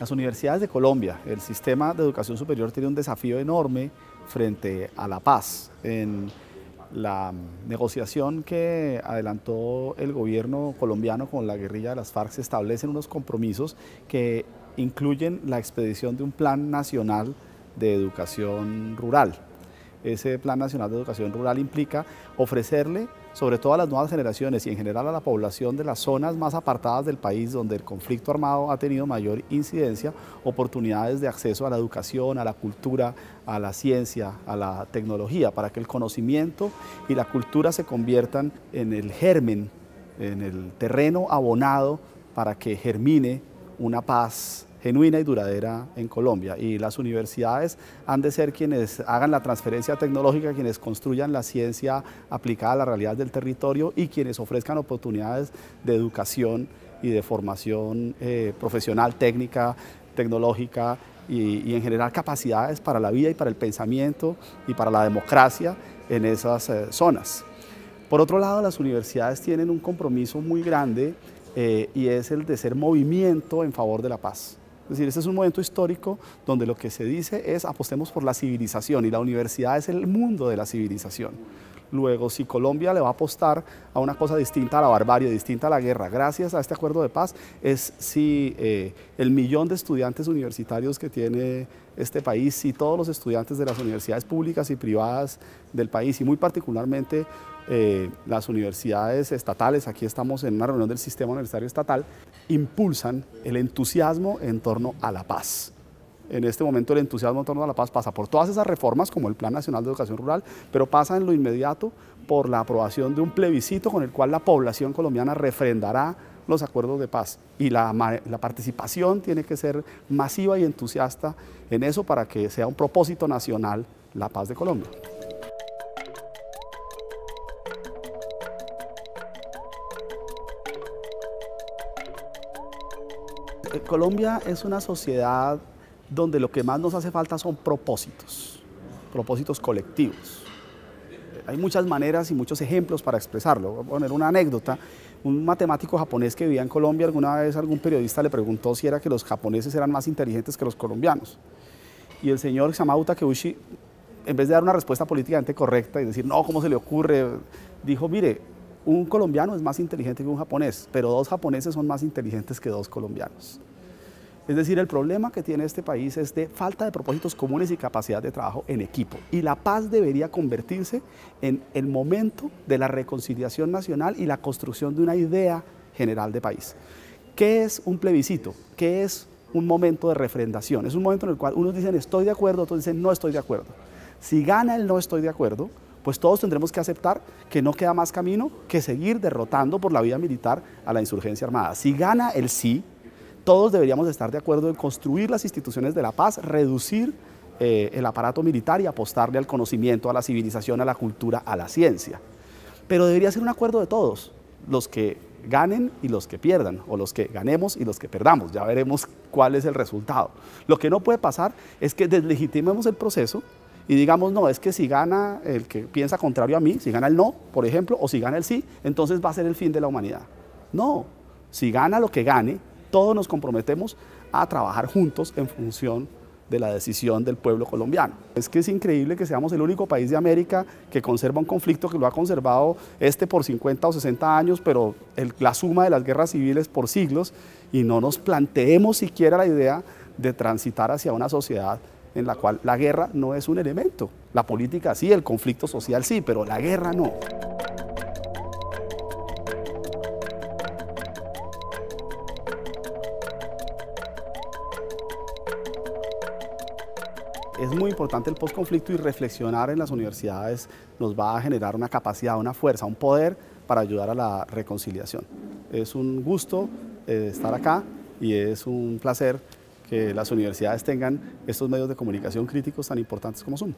Las universidades de Colombia, el sistema de educación superior tiene un desafío enorme frente a la paz. En la negociación que adelantó el gobierno colombiano con la guerrilla de las FARC se establecen unos compromisos que incluyen la expedición de un plan nacional de educación rural. Ese Plan Nacional de Educación Rural implica ofrecerle sobre todo a las nuevas generaciones y en general a la población de las zonas más apartadas del país donde el conflicto armado ha tenido mayor incidencia, oportunidades de acceso a la educación, a la cultura, a la ciencia, a la tecnología, para que el conocimiento y la cultura se conviertan en el germen, en el terreno abonado para que germine una paz genuina y duradera en Colombia. Y las universidades han de ser quienes hagan la transferencia tecnológica, quienes construyan la ciencia aplicada a la realidad del territorio y quienes ofrezcan oportunidades de educación y de formación eh, profesional, técnica, tecnológica y, en general capacidades para la vida y para el pensamiento y para la democracia en esas eh, zonas. Por otro lado, las universidades tienen un compromiso muy grande eh, y es el de ser movimiento en favor de la paz. Es decir, este es un momento histórico donde lo que se dice es apostemos por la civilización y la universidad es el mundo de la civilización. Luego, si Colombia le va a apostar a una cosa distinta a la barbarie, distinta a la guerra, gracias a este acuerdo de paz, es si eh, el millón de estudiantes universitarios que tiene este país, si todos los estudiantes de las universidades públicas y privadas del país, y muy particularmente eh, las universidades estatales, aquí estamos en una reunión del sistema universitario estatal, impulsan el entusiasmo en torno a la paz. En este momento el entusiasmo en torno a la paz pasa por todas esas reformas como el Plan Nacional de Educación Rural, pero pasa en lo inmediato por la aprobación de un plebiscito con el cual la población colombiana refrendará los acuerdos de paz. Y la, la, participación tiene que ser masiva y entusiasta en eso para que sea un propósito nacional la paz de Colombia. Colombia es una sociedad donde lo que más nos hace falta son propósitos, propósitos colectivos. Hay muchas maneras y muchos ejemplos para expresarlo. Voy a poner una anécdota. Un matemático japonés que vivía en Colombia, alguna vez algún periodista le preguntó si era que los japoneses eran más inteligentes que los colombianos. Y el señor Samaú Takeuchi, en vez de dar una respuesta políticamente correcta y decir, no, ¿cómo se le ocurre? Dijo, mire, un colombiano es más inteligente que un japonés, pero dos japoneses son más inteligentes que dos colombianos. Es decir, el problema que tiene este país es de falta de propósitos comunes y capacidad de trabajo en equipo. Y la paz debería convertirse en el momento de la reconciliación nacional y la construcción de una idea general de país. ¿Qué es un plebiscito? ¿Qué es un momento de refrendación? Es un momento en el cual unos dicen estoy de acuerdo, otros dicen no estoy de acuerdo. Si gana el no estoy de acuerdo, pues todos tendremos que aceptar que no queda más camino que seguir derrotando por la vía militar a la insurgencia armada. Si gana el sí, todos deberíamos estar de acuerdo en construir las instituciones de la paz, reducir eh, el aparato militar y apostarle al conocimiento, a la civilización, a la cultura, a la ciencia. Pero debería ser un acuerdo de todos, los que ganen y los que pierdan, o los que ganemos y los que perdamos. Ya veremos cuál es el resultado. Lo que no puede pasar es que deslegitimemos el proceso y digamos, no, es que si gana el que piensa contrario a mí, si gana el no, por ejemplo, o si gana el sí, entonces va a ser el fin de la humanidad. No, si gana lo que gane, todos nos comprometemos a trabajar juntos en función de la decisión del pueblo colombiano. Es que es increíble que seamos el único país de América que conserva un conflicto que lo ha conservado este por 50 o 60 años, pero la suma de las guerras civiles por siglos y no nos planteemos siquiera la idea de transitar hacia una sociedad en la cual la guerra no es un elemento. La política sí, el conflicto social sí, pero la guerra no. es muy importante el postconflicto y reflexionar en las universidades nos va a generar una capacidad, una fuerza, un poder para ayudar a la reconciliación. Es un gusto eh, estar acá y es un placer que las universidades tengan estos medios de comunicación críticos tan importantes como son.